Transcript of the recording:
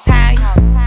Time.